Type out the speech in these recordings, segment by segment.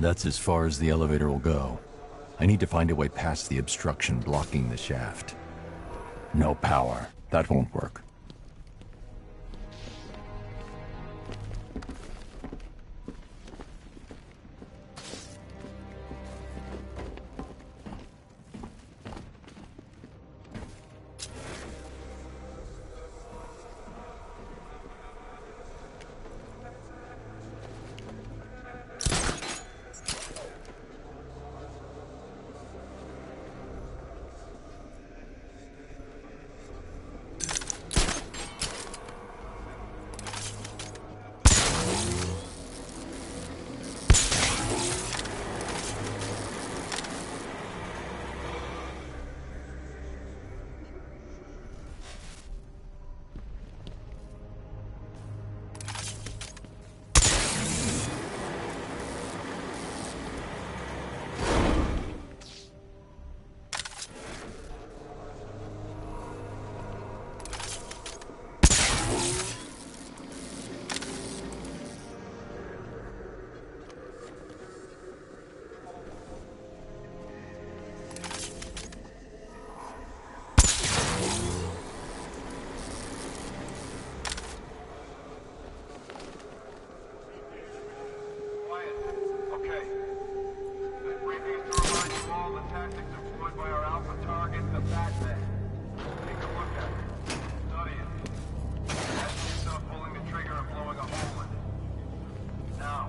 That's as far as the elevator will go. I need to find a way past the obstruction blocking the shaft. No power. That won't work.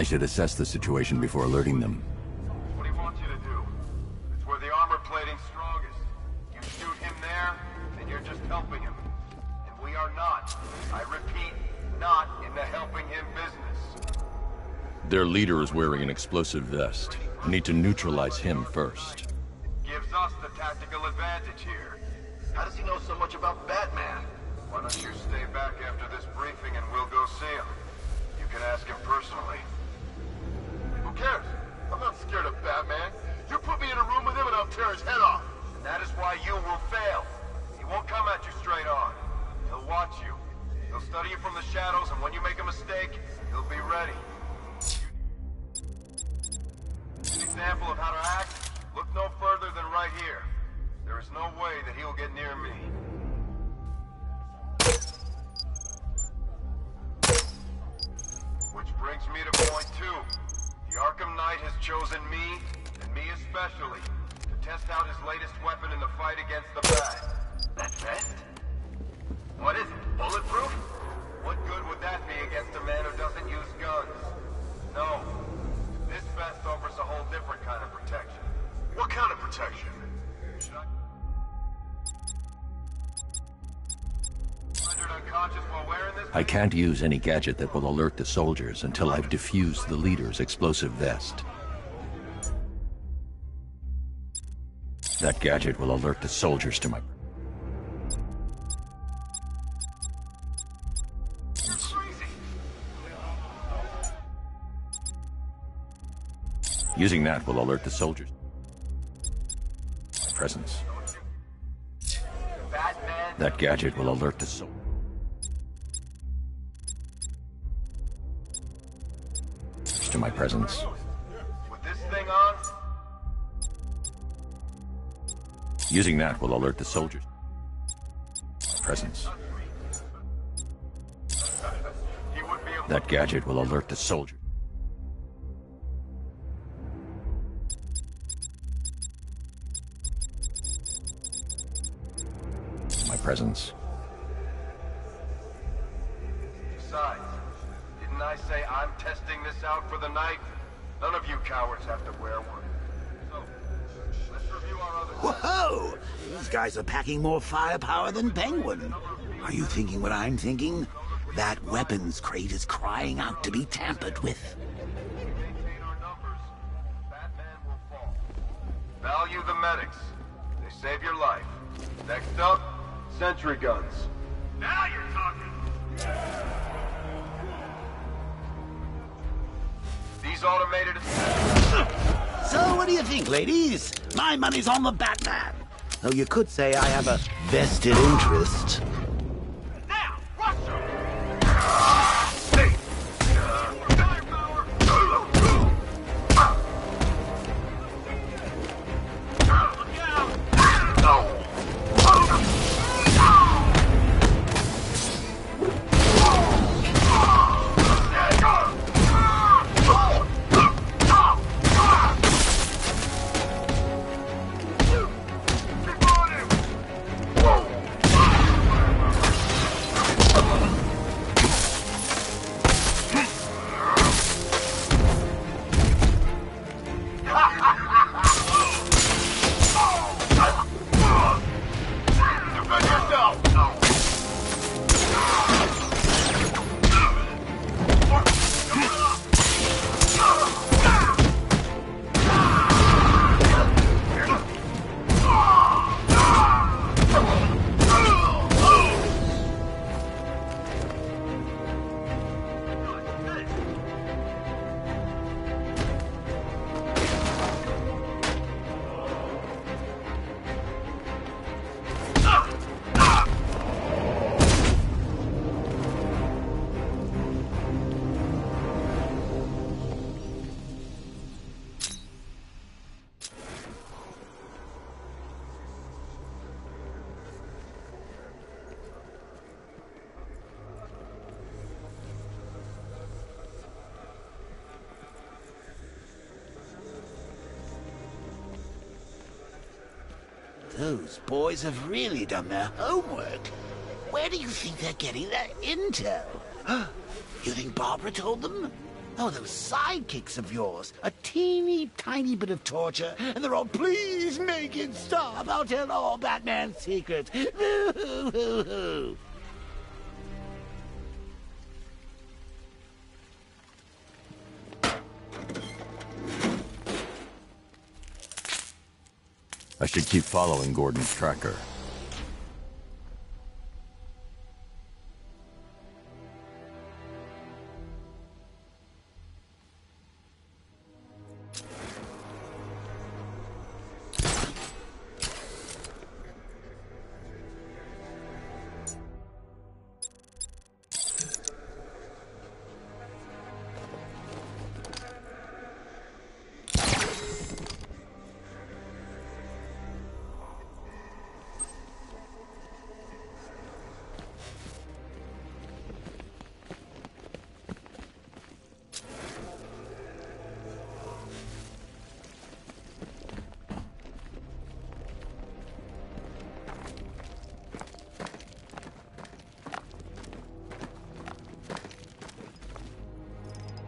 I should assess the situation before alerting them. what do you want you to do? It's where the armor plating's strongest. You shoot him there, and you're just helping him. And we are not, I repeat, not in the helping him business. Their leader is wearing an explosive vest. We need to neutralize him first. Gives us the tactical advantage here. How does he know so much about Batman? Why don't you stay back after this briefing and we'll go see him? You can ask him personally. Cares? I'm not scared of Batman. You put me in a room with him and I'll tear his head off. And that is why you will fail. He won't come at you straight on. He'll watch you. He'll study you from the shadows, and when you make a mistake, he'll be ready. An example of how to act? Look no further than right here. There is no way that he will get near me. Has chosen me, and me especially, to test out his latest weapon in the fight against the Bat. That vest? What is it? Bulletproof? What good would that be against a man who doesn't use guns? No. This vest offers a whole different kind of protection. What kind of protection? I... Can't use any gadget that will alert the soldiers until I've defused the leader's explosive vest. That gadget will alert the soldiers to my... Using that will alert the soldiers. My presence. That gadget will alert the soldiers. To my presence. With this thing on, Using that will alert the soldiers. Presence. he would be a That gadget will alert the soldiers. My presence. Cowards have to wear one. So, let's review our other Whoa! These guys are packing more firepower than Penguin. Are you thinking what I'm thinking? That weapons crate is crying out to be tampered with. maintain our numbers, Batman will fall. Value the medics. They save your life. Next up, sentry guns. These automated... So, what do you think, ladies? My money's on the Batman. Though you could say I have a vested interest. Those boys have really done their homework. Where do you think they're getting their intel? You think Barbara told them? Oh, those sidekicks of yours. A teeny tiny bit of torture, and they're all, please make it stop. I'll tell all Batman's secrets. should keep following Gordon's tracker.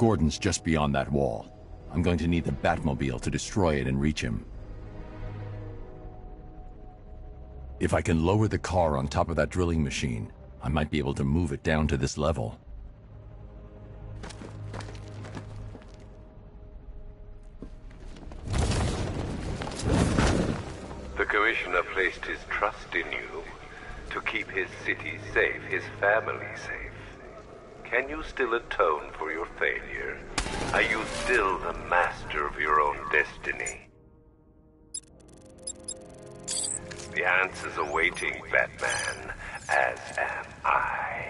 Gordon's just beyond that wall. I'm going to need the Batmobile to destroy it and reach him. If I can lower the car on top of that drilling machine, I might be able to move it down to this level. The Commissioner placed his trust in you to keep his city safe, his family safe. Can you still atone for your failure? Are you still the master of your own destiny? The answer's awaiting, Batman, as am I.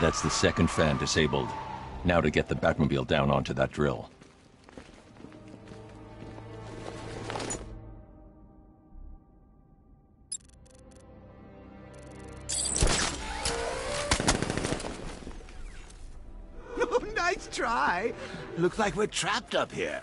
That's the second fan disabled. Now to get the Batmobile down onto that drill. Nice try. Looks like we're trapped up here.